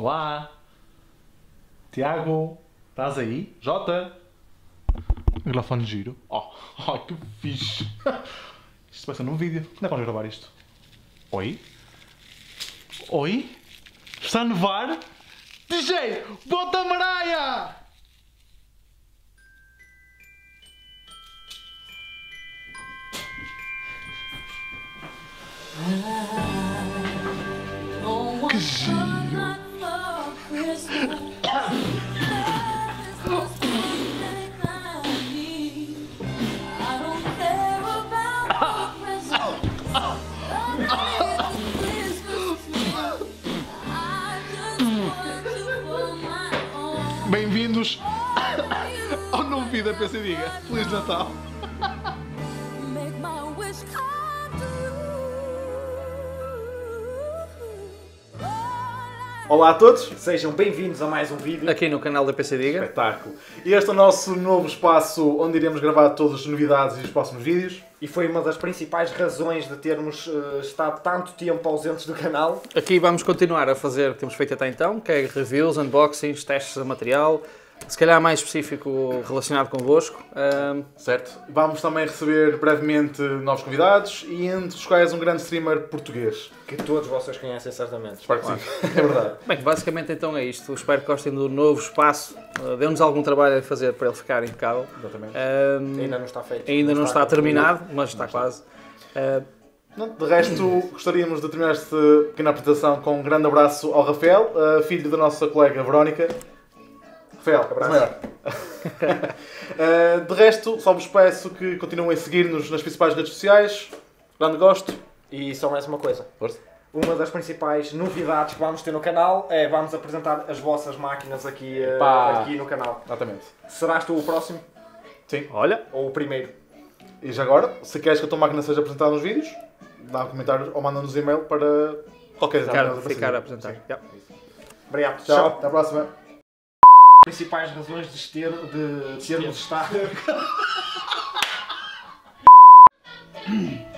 Olá! Tiago, estás aí? Jota? Microfone giro. Oh, oh, que fixe! Isto vai ser num vídeo. Onde é que vamos gravar isto? Oi? Oi? Está a nevar? DJ, bota a maraia! Que giro! Bem-vindos ao novo vídeo da PC Diga. Feliz Natal! Olá a todos, sejam bem-vindos a mais um vídeo. aqui no canal da PC Diga. Espetáculo. E este é o nosso novo espaço onde iremos gravar todas as novidades e os próximos vídeos. E foi uma das principais razões de termos eh, estado tanto tempo ausentes do canal. Aqui vamos continuar a fazer o que temos feito até então, que é reviews, unboxings, testes de material, se calhar mais específico relacionado convosco. Ahm, Certo? Vamos também receber brevemente novos convidados e entre os quais um grande streamer português. Que todos vocês conhecem certamente. Espero que sim. É verdade. bem, basicamente então é isto. Espero que gostem do novo espaço. Uh, Deu-nos algum trabalho a fazer para ele ficar impecável. Exatamente. Ahm, Ainda não está feito. ainda não está concluído. terminado, mas está quase. Ah, Não, De resto, gostaríamos de terminar esta pequena apresentação com um grande abraço ao Rafael, uh, filho da nossa colega Verónica. Rafael, abraço maior. Uh, de resto, só vos peço que continuem a seguir-nos nas principais redes sociais. Grande gosto. E só mais uma coisa. Força. Uma das principais novidades que vamos ter no canal é vamos apresentar as vossas máquinas aqui, eh, Pá. aqui no canal. Exatamente. Serás tu o próximo Sim. olha, ou o primeiro? E já agora, se queres que a tua máquina seja apresentada nos vídeos, dá um comentário ou manda-nos e-mail para qualquer ficar, já, ficar a apresentar. Yeah. Obrigado. Tchau. Tchau. Até à próxima. Principais razões de, ter, de termos estado.